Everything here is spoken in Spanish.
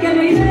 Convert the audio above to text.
que me